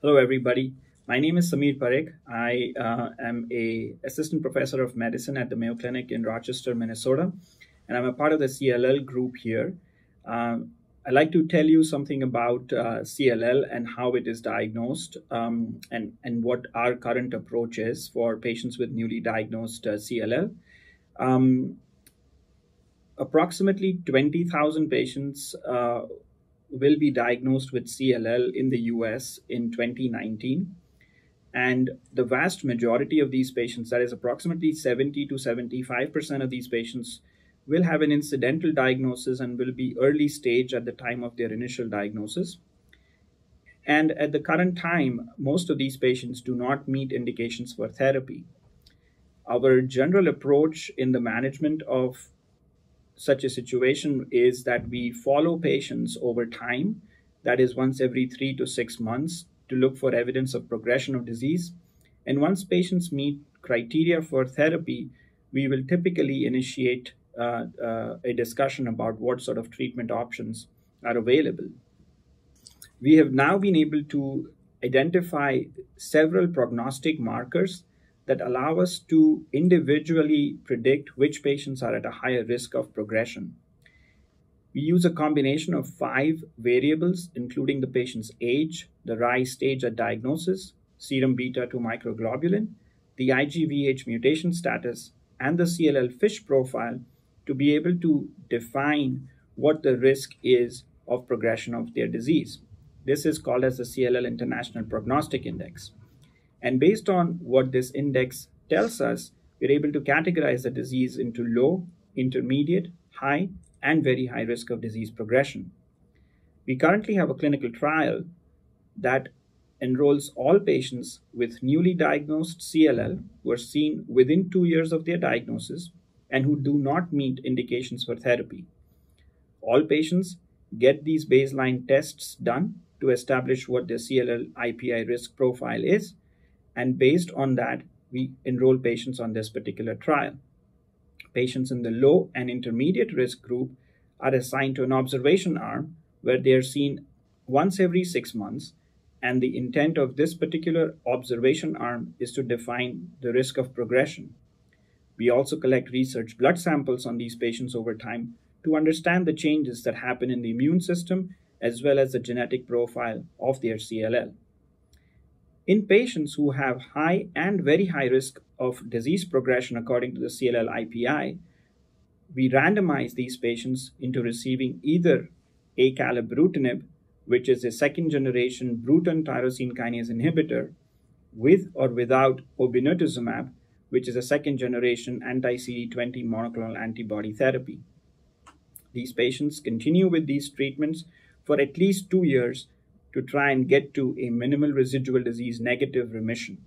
Hello, everybody. My name is Sameer Parikh. I uh, am a assistant professor of medicine at the Mayo Clinic in Rochester, Minnesota, and I'm a part of the CLL group here. Um, I'd like to tell you something about uh, CLL and how it is diagnosed um, and, and what our current approach is for patients with newly diagnosed uh, CLL. Um, approximately 20,000 patients uh, will be diagnosed with CLL in the US in 2019. And the vast majority of these patients, that is approximately 70 to 75% of these patients, will have an incidental diagnosis and will be early stage at the time of their initial diagnosis. And at the current time, most of these patients do not meet indications for therapy. Our general approach in the management of such a situation is that we follow patients over time, that is, once every three to six months, to look for evidence of progression of disease. And once patients meet criteria for therapy, we will typically initiate uh, uh, a discussion about what sort of treatment options are available. We have now been able to identify several prognostic markers that allow us to individually predict which patients are at a higher risk of progression. We use a combination of five variables, including the patient's age, the Rai stage at diagnosis, serum beta 2 microglobulin, the IGVH mutation status, and the CLL FISH profile to be able to define what the risk is of progression of their disease. This is called as the CLL International Prognostic Index. And based on what this index tells us, we're able to categorize the disease into low, intermediate, high, and very high risk of disease progression. We currently have a clinical trial that enrolls all patients with newly diagnosed CLL who are seen within two years of their diagnosis and who do not meet indications for therapy. All patients get these baseline tests done to establish what their CLL IPI risk profile is and based on that, we enroll patients on this particular trial. Patients in the low and intermediate risk group are assigned to an observation arm where they are seen once every six months. And the intent of this particular observation arm is to define the risk of progression. We also collect research blood samples on these patients over time to understand the changes that happen in the immune system as well as the genetic profile of their CLL. In patients who have high and very high risk of disease progression according to the CLL IPI, we randomize these patients into receiving either acalabrutinib, which is a second generation Bruton tyrosine kinase inhibitor, with or without obinutuzumab, which is a second generation anti CD20 monoclonal antibody therapy. These patients continue with these treatments for at least two years to try and get to a minimal residual disease negative remission.